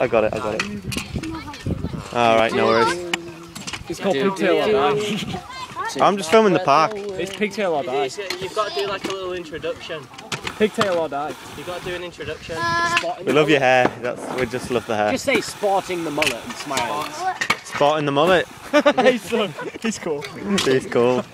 I got it, I got it. Alright, no worries. It's called Pigtail or Die. I'm just filming the park. It's Pigtail or Die. You've got to do like a little introduction. Pigtail or Die. You've got to do an introduction. We love your hair. That's we just love the hair. Just say sporting the mullet and smile. Spotting the mullet. he's, so, he's cool. He's cool.